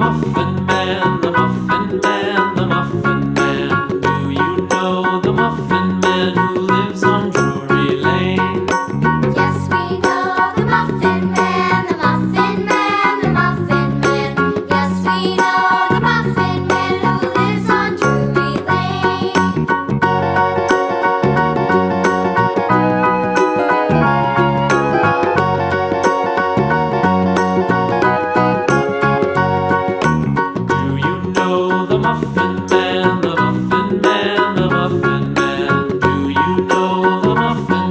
muffin. Muffin Man, the Muffin Man, the Muffin Man. Do you know the Muffin